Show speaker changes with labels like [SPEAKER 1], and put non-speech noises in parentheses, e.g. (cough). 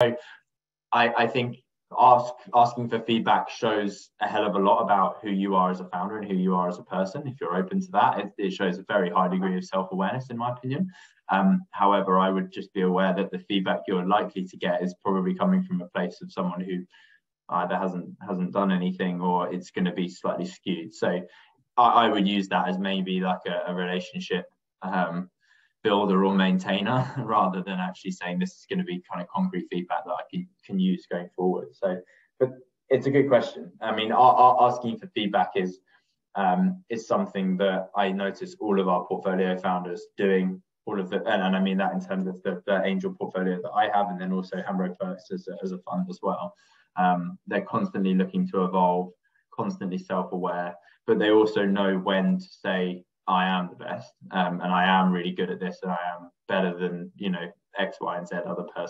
[SPEAKER 1] I, I think ask asking for feedback shows a hell of a lot about who you are as a founder and who you are as a person. If you're open to that, it, it shows a very high degree of self awareness, in my opinion. Um, however, I would just be aware that the feedback you're likely to get is probably coming from a place of someone who either hasn't hasn't done anything or it's going to be slightly skewed. So I, I would use that as maybe like a, a relationship um, builder or maintainer (laughs) rather than actually saying this is going to be kind of concrete feedback that I can, can use going forward. So, but it's a good question. I mean, our, our asking for feedback is um, is something that I notice all of our portfolio founders doing. All of the, and, and I mean that in terms of the, the, angel portfolio that I have, and then also Hambro Perks as a, as a fund as well. Um, they're constantly looking to evolve, constantly self-aware, but they also know when to say I am the best um, and I am really good at this and I am better than, you know, X, Y, and Z other person.